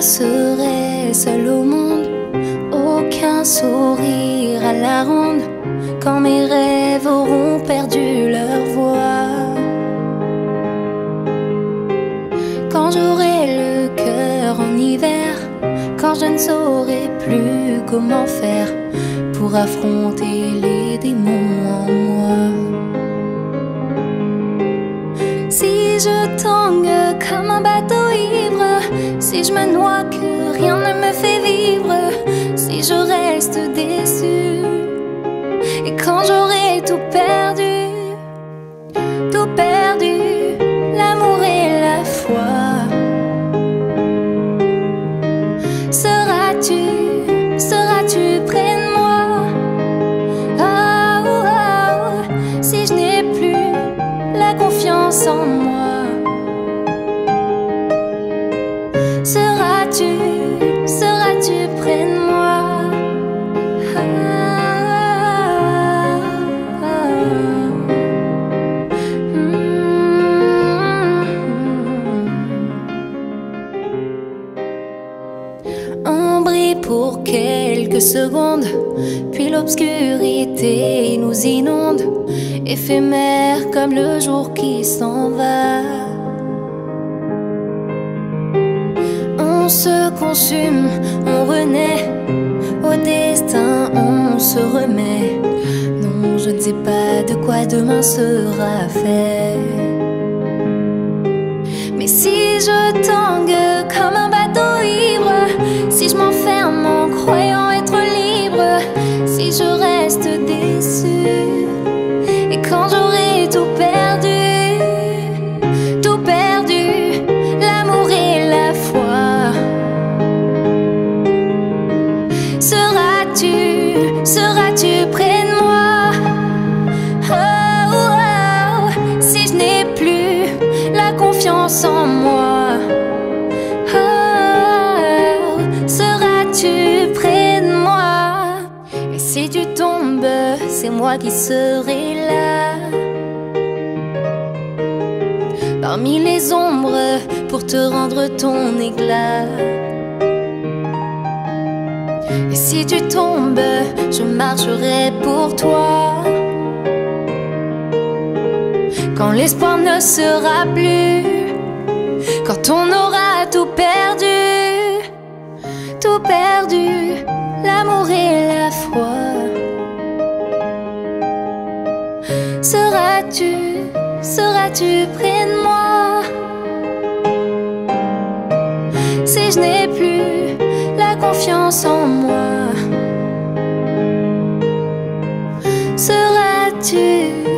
serai seul au monde, aucun sourire à la ronde, quand mes rêves auront perdu leur voix. Quand j'aurai le cœur en hiver, quand je ne saurai plus comment faire pour affronter les démons en moi. Si je tangue comme un bateau ivre, si je me noie que rien ne me fait vivre, pour quelques secondes, puis l'obscurité nous inonde, éphémère comme le jour qui s'en va. On se consume, on renaît, au destin on se remet. Non, je ne sais pas de quoi demain sera fait. Mais si je tangue en moi, oh, seras-tu près de moi? Et si tu tombes, c'est moi qui serai là. Parmi les ombres pour te rendre ton éclat. Et si tu tombes, je marcherai pour toi. Quand l'espoir ne sera plus, quand on aura tout perdu, tout perdu, l'amour et la foi. Seras-tu, seras-tu près de moi? Si je n'ai plus la confiance en moi, seras-tu